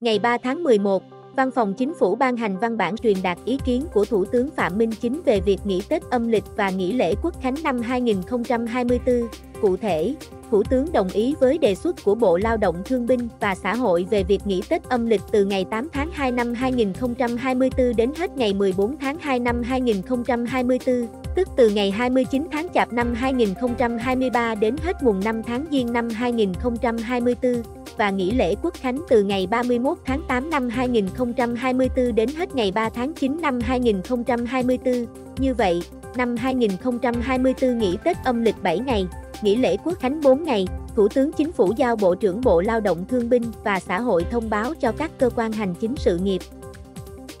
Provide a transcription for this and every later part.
Ngày 3 tháng 11, Văn phòng Chính phủ ban hành văn bản truyền đạt ý kiến của Thủ tướng Phạm Minh Chính về việc nghỉ Tết âm lịch và nghỉ lễ Quốc khánh năm 2024. Cụ thể, Thủ tướng đồng ý với đề xuất của Bộ Lao động Thương binh và Xã hội về việc nghỉ Tết âm lịch từ ngày 8 tháng 2 năm 2024 đến hết ngày 14 tháng 2 năm 2024, tức từ ngày 29 tháng Chạp năm 2023 đến hết mùng 5 tháng Giêng năm 2024 và nghỉ lễ Quốc khánh từ ngày 31 tháng 8 năm 2024 đến hết ngày 3 tháng 9 năm 2024. Như vậy, năm 2024 nghỉ Tết âm lịch 7 ngày, nghỉ lễ Quốc khánh 4 ngày, Thủ tướng Chính phủ giao Bộ trưởng Bộ Lao động Thương binh và Xã hội thông báo cho các cơ quan hành chính sự nghiệp,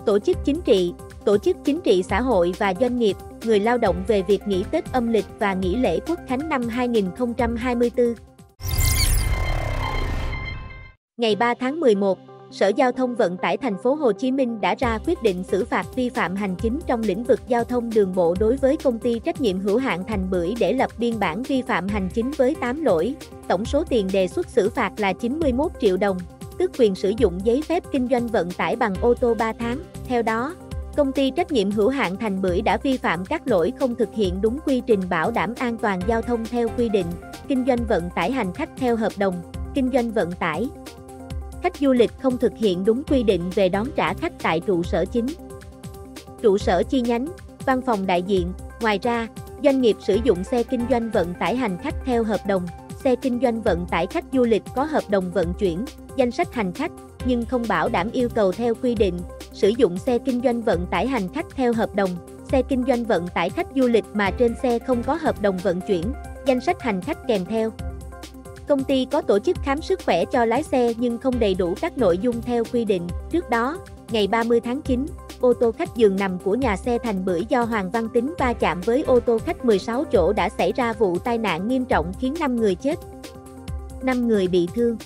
tổ chức chính trị, tổ chức chính trị xã hội và doanh nghiệp, người lao động về việc nghỉ Tết âm lịch và nghỉ lễ Quốc khánh năm 2024. Ngày 3 tháng 11, Sở Giao thông Vận tải thành phố Hồ Chí Minh đã ra quyết định xử phạt vi phạm hành chính trong lĩnh vực giao thông đường bộ đối với công ty trách nhiệm hữu hạn Thành Bưởi để lập biên bản vi phạm hành chính với 8 lỗi. Tổng số tiền đề xuất xử phạt là 91 triệu đồng, tức quyền sử dụng giấy phép kinh doanh vận tải bằng ô tô 3 tháng. Theo đó, công ty trách nhiệm hữu hạn Thành Bưởi đã vi phạm các lỗi không thực hiện đúng quy trình bảo đảm an toàn giao thông theo quy định, kinh doanh vận tải hành khách theo hợp đồng, kinh doanh vận tải khách du lịch không thực hiện đúng quy định về đón trả khách tại trụ sở chính. Trụ sở chi nhánh, văn phòng đại diện, ngoài ra, doanh nghiệp sử dụng xe kinh doanh vận tải hành khách theo hợp đồng, xe kinh doanh vận tải khách du lịch có hợp đồng vận chuyển, danh sách hành khách, nhưng không bảo đảm yêu cầu theo quy định, sử dụng xe kinh doanh vận tải hành khách theo hợp đồng, xe kinh doanh vận tải khách du lịch mà trên xe không có hợp đồng vận chuyển, danh sách hành khách kèm theo. Công ty có tổ chức khám sức khỏe cho lái xe nhưng không đầy đủ các nội dung theo quy định. Trước đó, ngày 30 tháng 9, ô tô khách giường nằm của nhà xe Thành Bưởi do Hoàng Văn Tính va chạm với ô tô khách 16 chỗ đã xảy ra vụ tai nạn nghiêm trọng khiến 5 người chết, 5 người bị thương.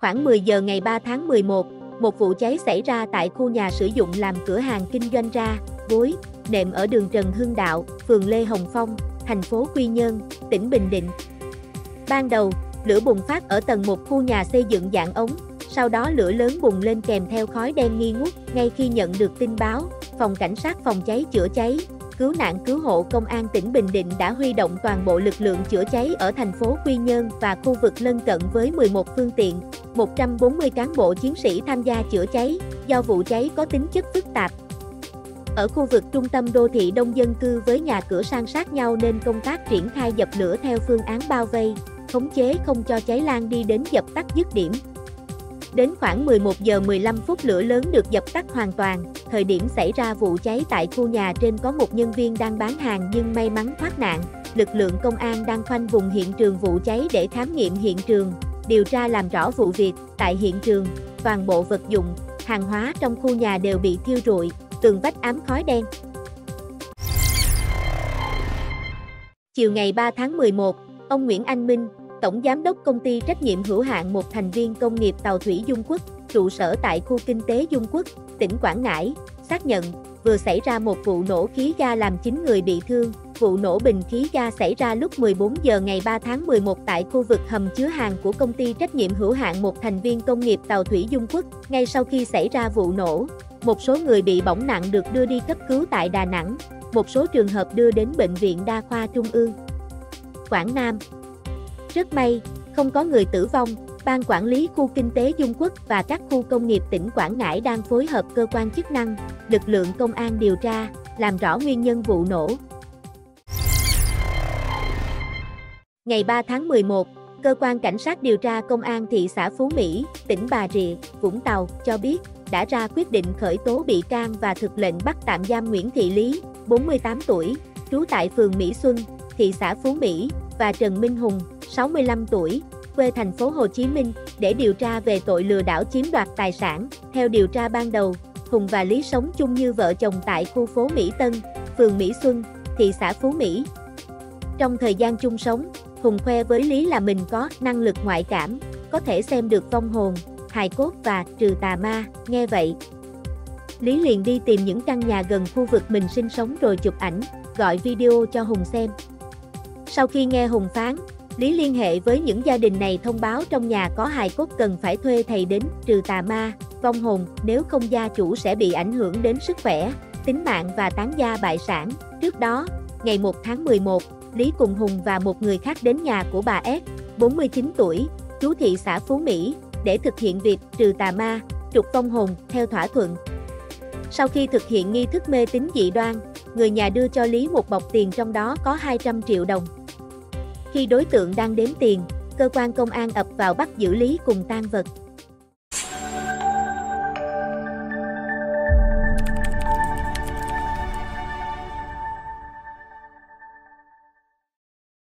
Khoảng 10 giờ ngày 3 tháng 11, một vụ cháy xảy ra tại khu nhà sử dụng làm cửa hàng kinh doanh ra, gối, nệm ở đường Trần Hưng Đạo, phường Lê Hồng Phong, thành phố Quy Nhơn, tỉnh Bình Định. Ban đầu, lửa bùng phát ở tầng một khu nhà xây dựng dạng ống, sau đó lửa lớn bùng lên kèm theo khói đen nghi ngút. Ngay khi nhận được tin báo, phòng cảnh sát phòng cháy chữa cháy, cứu nạn cứu hộ công an tỉnh Bình Định đã huy động toàn bộ lực lượng chữa cháy ở thành phố Quy Nhơn và khu vực lân cận với 11 phương tiện, 140 cán bộ chiến sĩ tham gia chữa cháy, do vụ cháy có tính chất phức tạp, ở khu vực trung tâm đô thị đông dân cư với nhà cửa san sát nhau nên công tác triển khai dập lửa theo phương án bao vây, khống chế không cho cháy lan đi đến dập tắt dứt điểm. Đến khoảng 11 giờ 15 phút lửa lớn được dập tắt hoàn toàn, thời điểm xảy ra vụ cháy tại khu nhà trên có một nhân viên đang bán hàng nhưng may mắn thoát nạn. Lực lượng công an đang khoanh vùng hiện trường vụ cháy để khám nghiệm hiện trường, điều tra làm rõ vụ việc. Tại hiện trường, toàn bộ vật dụng, hàng hóa trong khu nhà đều bị thiêu rụi, tường vách ám khói đen. Chiều ngày 3 tháng 11, ông Nguyễn Anh Minh, Tổng Giám đốc Công ty Trách nhiệm hữu hạn một thành viên công nghiệp Tàu Thủy Dung Quốc, trụ sở tại khu kinh tế Dung Quốc, tỉnh Quảng Ngãi, xác nhận vừa xảy ra một vụ nổ khí ga làm 9 người bị thương. Vụ nổ bình khí ga xảy ra lúc 14 giờ ngày 3 tháng 11 tại khu vực hầm chứa hàng của công ty trách nhiệm hữu hạn một thành viên công nghiệp Tàu Thủy Dung Quốc. Ngay sau khi xảy ra vụ nổ, một số người bị bỏng nặng được đưa đi cấp cứu tại Đà Nẵng, một số trường hợp đưa đến Bệnh viện Đa khoa Trung ương. Quảng Nam Rất may, không có người tử vong, Ban Quản lý Khu Kinh tế Dung Quốc và các khu công nghiệp tỉnh Quảng Ngãi đang phối hợp cơ quan chức năng, lực lượng công an điều tra, làm rõ nguyên nhân vụ nổ. Ngày 3 tháng 11, Cơ quan Cảnh sát điều tra Công an thị xã Phú Mỹ, tỉnh Bà Rịa, Vũng Tàu cho biết đã ra quyết định khởi tố bị can và thực lệnh bắt tạm giam Nguyễn Thị Lý, 48 tuổi, trú tại phường Mỹ Xuân, thị xã Phú Mỹ, và Trần Minh Hùng, 65 tuổi, quê thành phố Hồ Chí Minh, để điều tra về tội lừa đảo chiếm đoạt tài sản. Theo điều tra ban đầu, Hùng và Lý sống chung như vợ chồng tại khu phố Mỹ Tân, phường Mỹ Xuân, thị xã Phú Mỹ. Trong thời gian chung sống, Hùng khoe với Lý là mình có năng lực ngoại cảm, có thể xem được vong hồn, hài cốt và trừ tà ma, nghe vậy. Lý liền đi tìm những căn nhà gần khu vực mình sinh sống rồi chụp ảnh, gọi video cho Hùng xem. Sau khi nghe Hùng phán, Lý liên hệ với những gia đình này thông báo trong nhà có hài cốt cần phải thuê thầy đến, trừ tà ma, vong hồn, nếu không gia chủ sẽ bị ảnh hưởng đến sức khỏe, tính mạng và tán gia bại sản. Trước đó, ngày 1 tháng 11, Lý cùng Hùng và một người khác đến nhà của bà S, 49 tuổi, chú thị xã Phú Mỹ, để thực hiện việc trừ tà ma, trục vong hồn theo thỏa thuận. Sau khi thực hiện nghi thức mê tín dị đoan, người nhà đưa cho Lý một bọc tiền trong đó có 200 triệu đồng. Khi đối tượng đang đếm tiền, cơ quan công an ập vào bắt giữ Lý cùng tan vật.